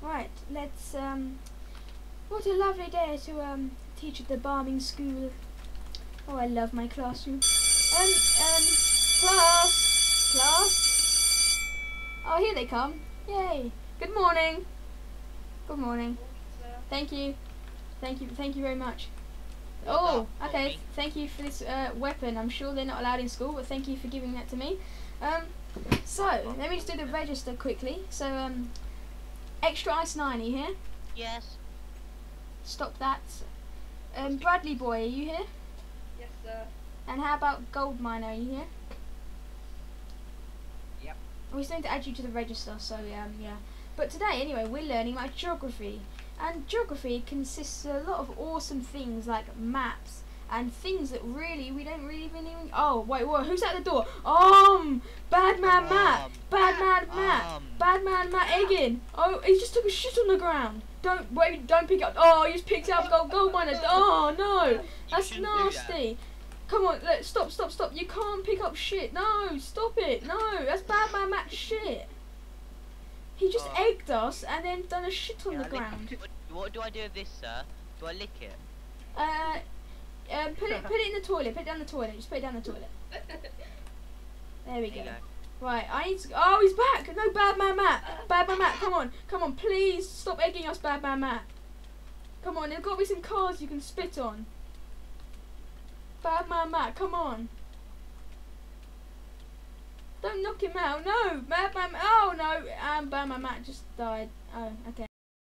Right, let's um what a lovely day to um teach at the Barming School. Oh I love my classroom. Um um class class Oh here they come. Yay. Good morning. Good morning. Thank you. Thank you thank you very much. Oh, okay. Thank you for this uh, weapon. I'm sure they're not allowed in school, but thank you for giving that to me. Um, so let me just do the register quickly. So um, extra ice 90 here? Yes. Stop that. Um, Bradley boy, are you here? Yes, sir. And how about gold miner? Are you here? Yep. We're going to add you to the register, so um, yeah. But today, anyway, we're learning about geography, and geography consists of a lot of awesome things like maps and things that really we don't really even. even oh wait, what? Who's at the door? Um, bad man Matt, Um, bad man Matt, um. bad man Matt Egan. Oh, he just took a shit on the ground. Don't wait, don't pick up. Oh, he just picked up gold gold miner. Oh no, that's nasty. Come on, let, stop, stop, stop. You can't pick up shit. No, stop it. No, that's bad man Matt shit. He just Oh. egged us and then done a shit on Yeah, the ground. What, what do I do with this, sir? Do I lick it? Uh, um, put it, put it in the toilet. Put it down the toilet. Just put it down the toilet. There we There go. go. Right, I need to. Oh, he's back. No, bad man Matt. Bad man Matt, come on, come on, please stop egging us, bad man Matt. Come on, there's got to be some cars you can spit on. Bad man Matt, come on. Don't knock him out. No, bad man. Oh no, um, man Matt just died. Oh, okay.